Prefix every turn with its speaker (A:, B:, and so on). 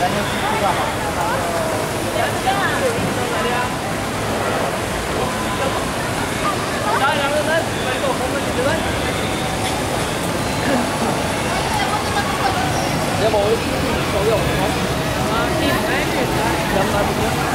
A: Để dạ,
B: bố, bố dùng không?
A: Ờ, tìm đấy, tìm đấy. Đấm vào một chút.